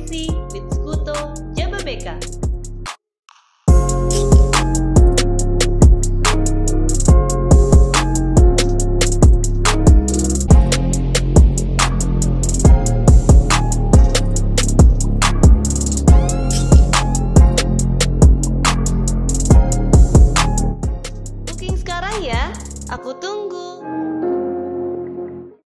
Sexy with Skuto Jababeka. Aku tunggu.